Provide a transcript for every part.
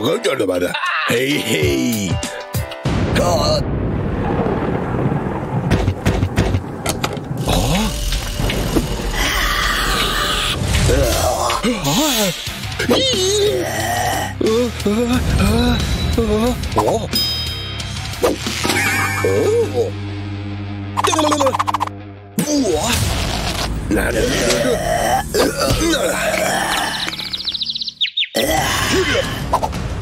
がじゃるまだ。へいへい。あなるほど。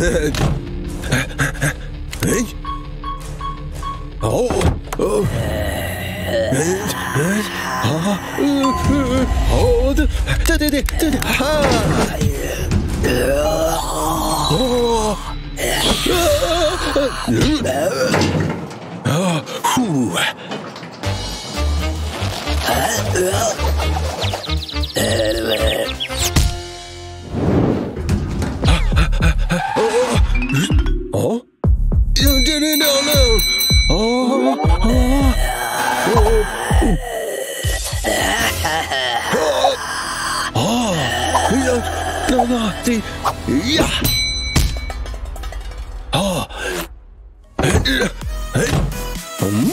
哎哦哦！哎啊！嗯嗯！好的，对对对对！哈！哦！啊！呼！啊！呀！哦！哎！嗯！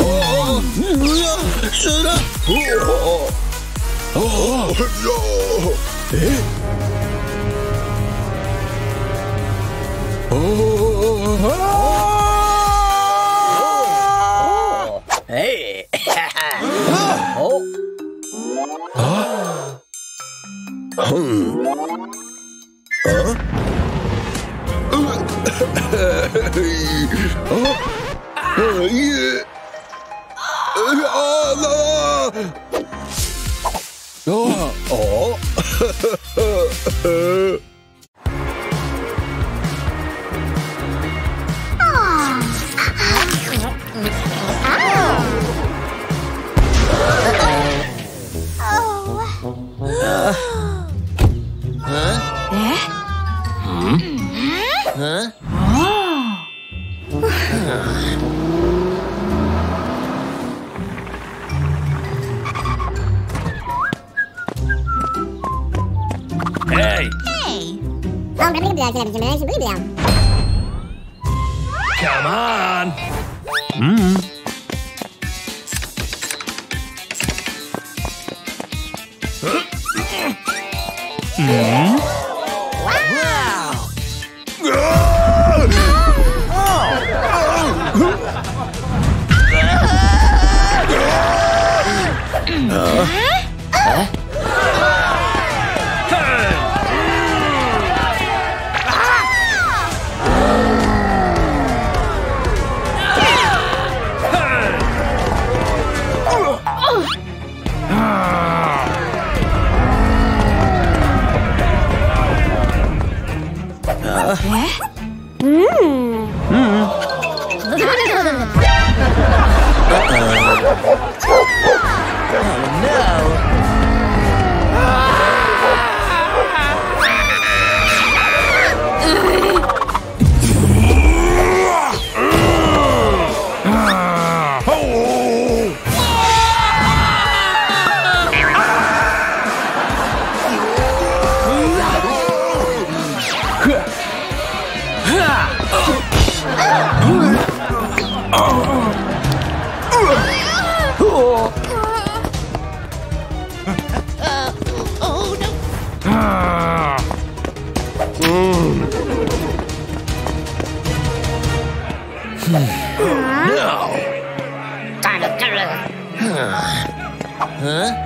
啊！啊！死了！哦！哦！哎呀！哎！哦！嗯，啊，呃，嘿嘿嘿，啊，哎呀，哎呀，那，啊，哦，呵呵呵，呃。Sebenarnya belajar aja, sebenarnya sih beli Come on. Hmm. Hmm. Oh. oh no. Ah. Huh?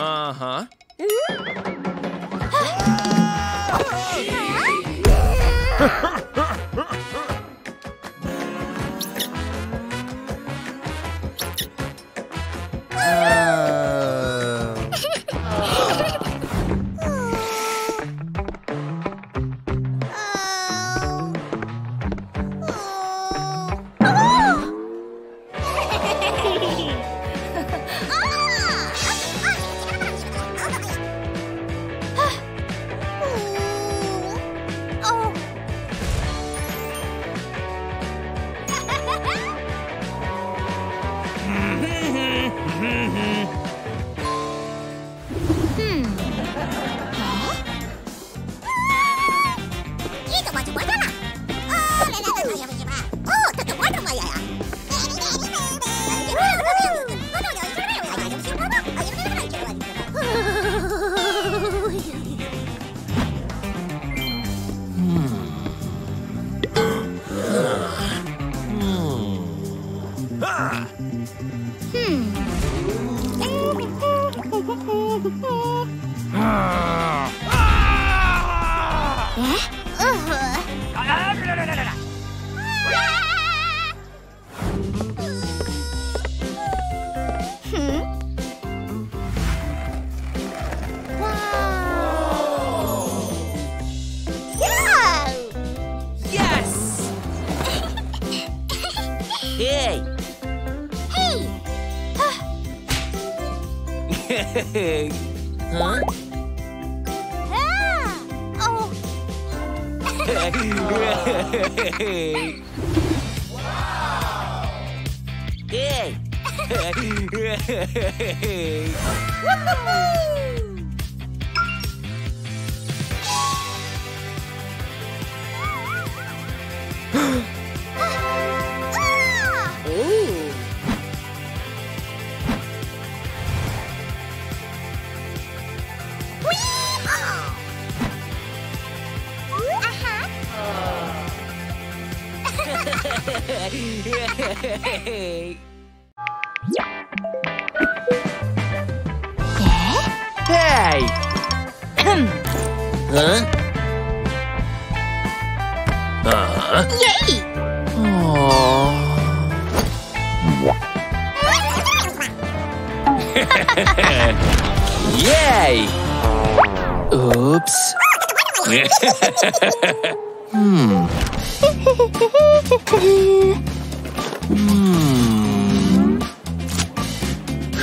Uh huh. Hey! Hey! huh? Uh-huh. Yay! Aww. Yay! Oops.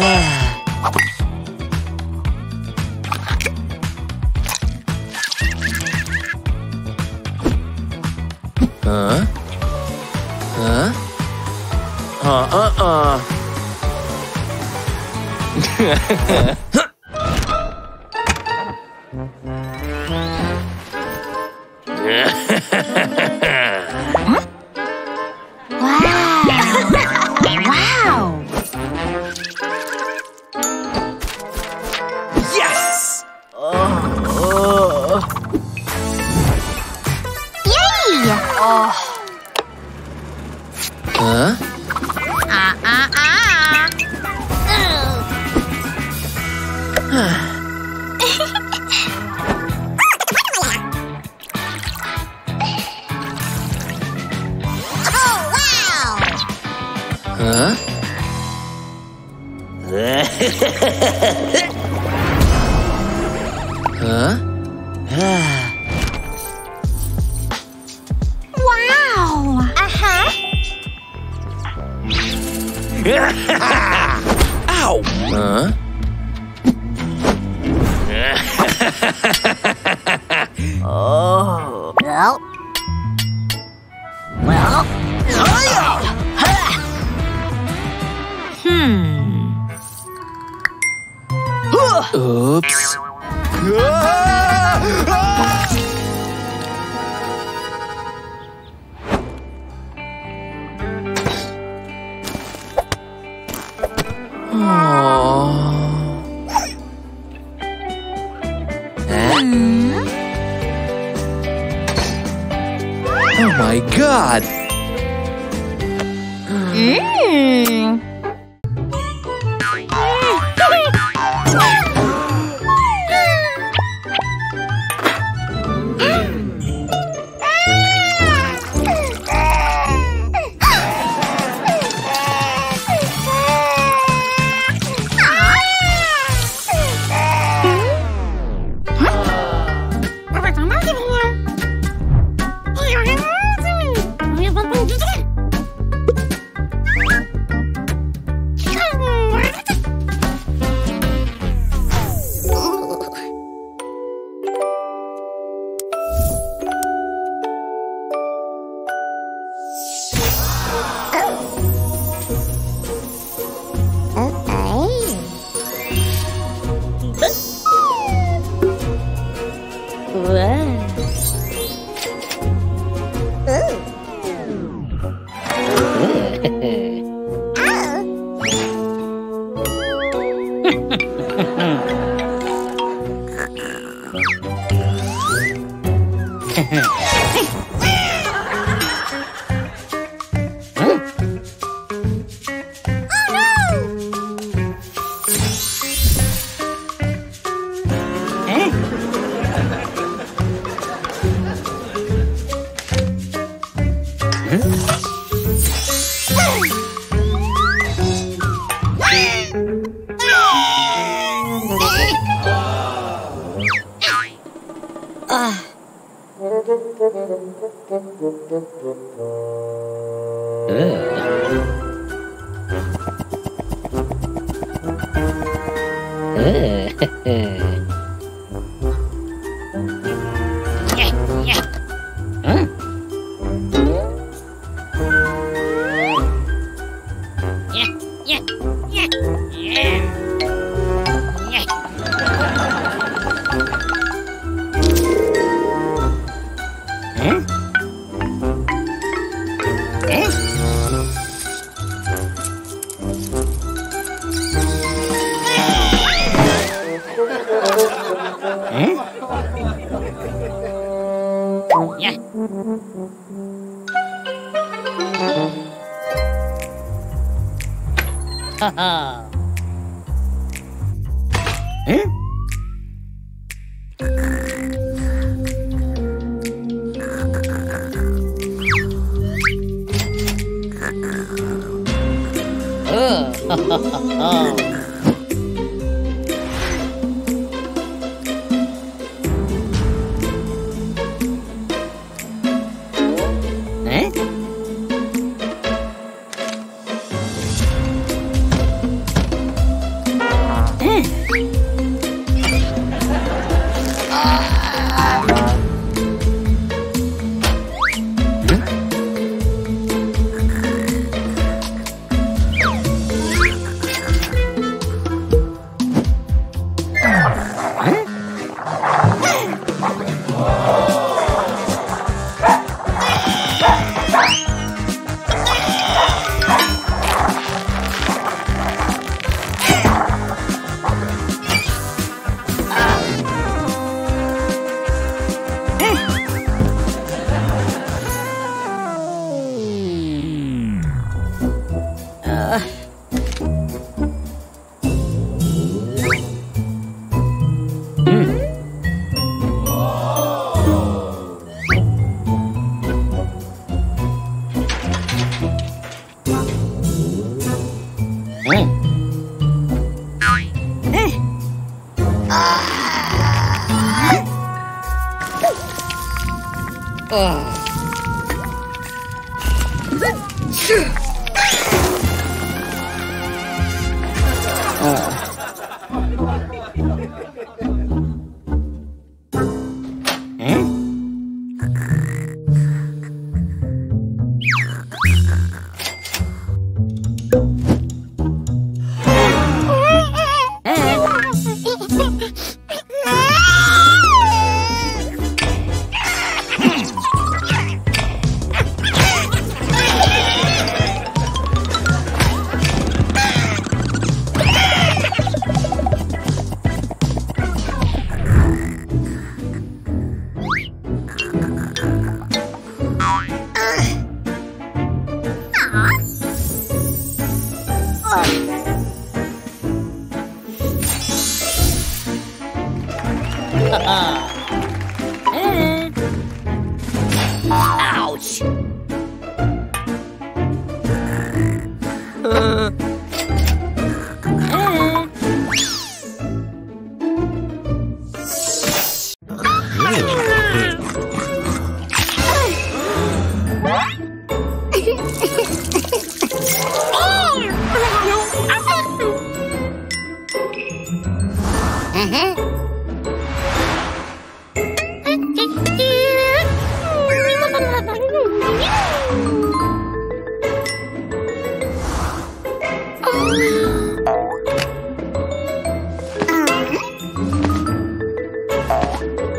아. Ow! Huh? 하하하. 응? 어, 하하하하. Bye.